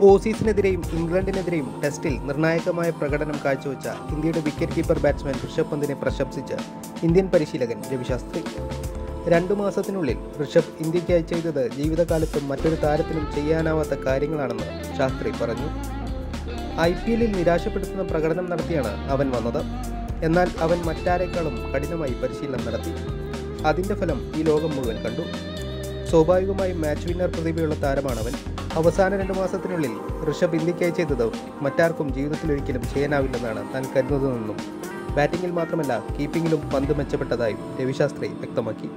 ഓസീസിനെതിരെയും ഇംഗ്ലണ്ടിനെതിരെയും ടെസ്റ്റിൽ നിർണായകമായ പ്രകടനം കാഴ്ചവെച്ച ഇന്ത്യയുടെ വിക്കറ്റ് കീപ്പർ ബാറ്റ്സ്മാൻ ഋഷഭ് പന്തിനെ പ്രശംസിച്ച് ഇന്ത്യൻ പരിശീലകൻ രവിശാസ്ത്രി. രണ്ടു മാസത്തിനുള്ളിൽ ഋഷഭ് ഇന്ത്യയ്ക്കായി ചെയ്തത് ജീവിതകാലത്തും മറ്റൊരു താരത്തിനും ചെയ്യാനാവാത്ത കാര്യങ്ങളാണെന്ന് ശാസ്ത്രി പറഞ്ഞു. ഐ പി എല്ലിൽ നിരാശപ്പെടുത്തുന്ന പ്രകടനം നടത്തിയാണ് അവൻ വന്നത്. എന്നാൽ അവൻ മറ്റാരെക്കാളും കഠിനമായി പരിശീലനം നടത്തി. അതിന്റെ ഫലം ഈ ലോകം മുഴുവൻ കണ്ടു. സ്വാഭാവികമായും മാച്ച് വിന്നർ പ്രതിഭയുള്ള താരമാണവൻ. അവസാന രണ്ട് മാസത്തിനുള്ളിൽ ഋഷഭ് ഇന്ത്യക്കായി ചെയ്തത് മറ്റാർക്കും ജീവിതത്തിലൊരിക്കലും ചെയ്യാനാവില്ലെന്നാണ് താൻ കരുതുന്നതെന്നും. ബാറ്റിംഗിൽ മാത്രമല്ല കീപ്പിംഗിലും പന്ത് മെച്ചപ്പെട്ടതായും രവിശാസ്ത്രി വ്യക്തമാക്കി.